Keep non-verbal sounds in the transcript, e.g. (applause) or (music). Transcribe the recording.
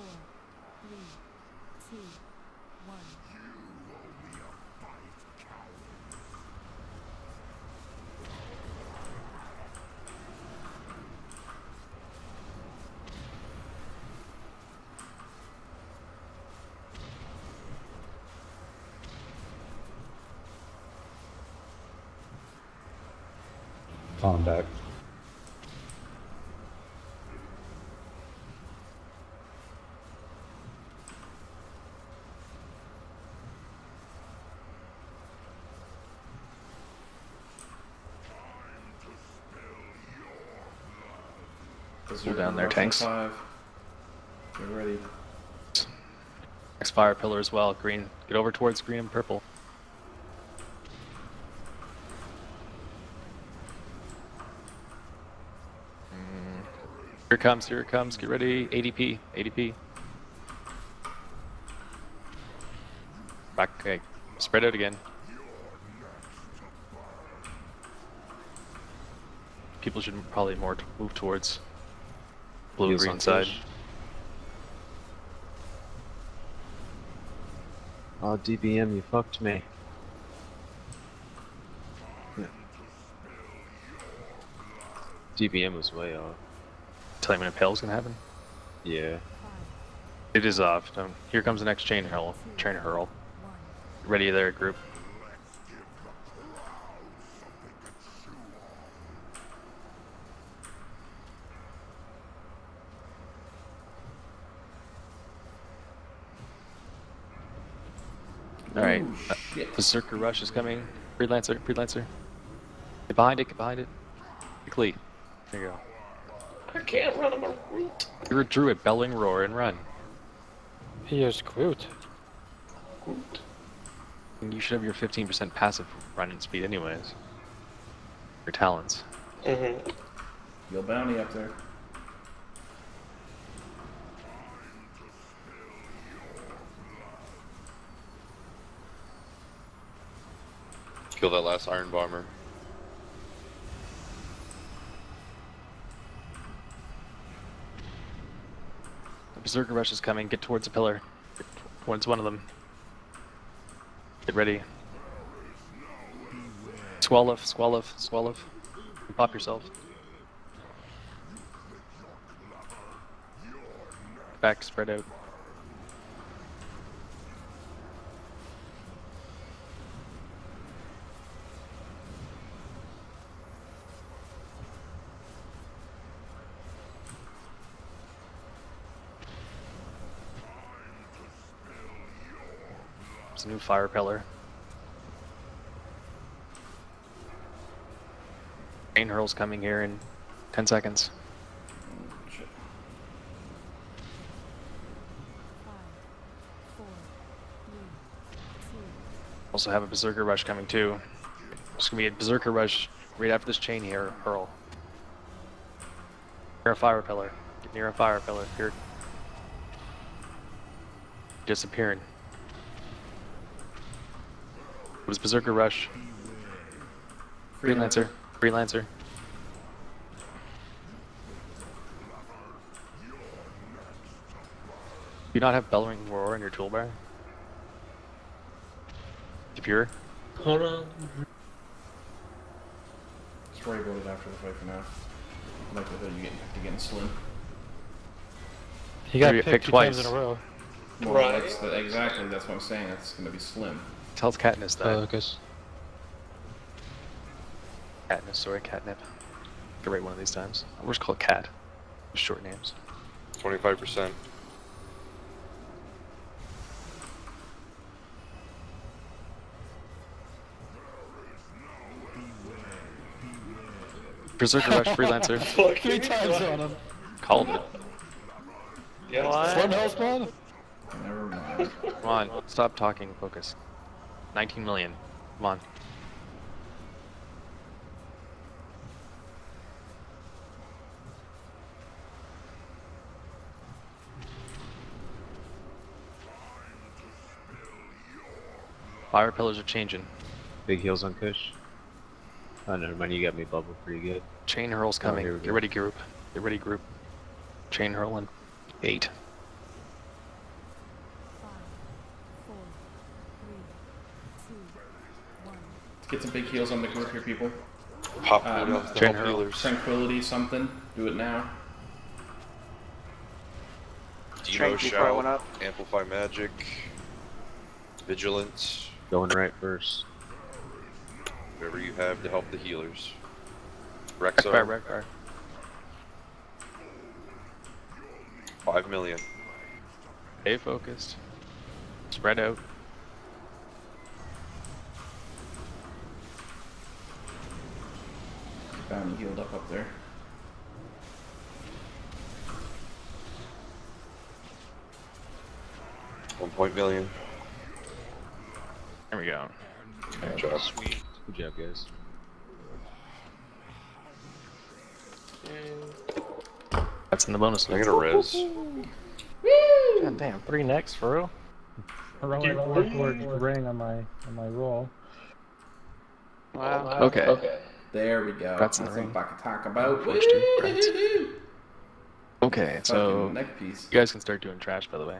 four, three, two, one. Berserker down there, down on tanks. Five. Get ready. Next fire pillar as well. Green. Get over towards green and purple. Mm. Here it comes, here it comes. Get ready. ADP. ADP. Back. Okay. Spread out again. People should probably more move towards blue Heels green on side. Oh, DBM, you fucked me. DBM was way off. Tell you when Impale's gonna happen. Yeah. It is off. Um, here comes the next chain hurl. Chain hurl. Ready there, group. All right. Ooh, uh. Berserker rush is coming. Freelancer, freelancer. Get behind it. Get behind it. Quickly. There you go. I can't run him a route. You're a druid. Belling roar and run. He is Groot. And You should have your 15% passive running speed, anyways. Your talents. Mm-hmm. Yo, bounty up there. Kill that last Iron Bomber. The Berserker Rush is coming. Get towards the pillar. Get towards one of them. Get ready. Swallow, swallow, swallow. Pop yourself. Back, spread out. There's a new fire pillar. Chain hurl's coming here in 10 seconds. Also have a Berserker Rush coming too. There's gonna be a Berserker Rush right after this chain here, hurl. Near a fire pillar. Get near a fire pillar. You're disappearing. It was Berserker Rush. Freelancer. Freelancer. Do you not have Bellring Roar in your toolbar? If you're Hold on. Spray voted after the fight for now. Likelihood you getting picked again slim. He got Maybe picked, picked two times in twice. a row. Well, Right. That's the, exactly. That's what I'm saying. That's gonna be slim. Tells Katniss that. Focus. Katniss, sorry, Catnip. Get right one of these times. We're just called Cat. Short names. 25%. Berserker Rush (laughs) Freelancer. Three times on him. Called it. Yeah, Slim Hell Spawn? Never mind. Come on, stop talking, focus. 19 million. Come on. Fire pillars are changing. Big heals on Kush. Oh, never mind, you got me bubble pretty good. Chain hurl's Oh, coming. we Get ready, group. Get ready, group. Chain hurling. eight, Get some big heals on the group here, people. Pop Um, cooldowns to Chain help Hurl. healers. Tranquility, something. Do it now. Demo Strength before I went shout. up. Amplify magic. Vigilance. Going right first. Whatever you have to help the healers. Right, Rexar. right, right. Five million. Stay focused. Spread out. Bounty healed up up there. One point million. There we go. Good job. Sweet. Good job, guys. That's in the bonus. I'm gonna res. God damn, three next for real. I rolled a four towards ring on my on my roll. Wow. Okay. There we go. That's in the That's what. I'm about to talk about. Forged two, Woo! right. Okay, so Fucking neck piece. you guys can start doing trash, by the way.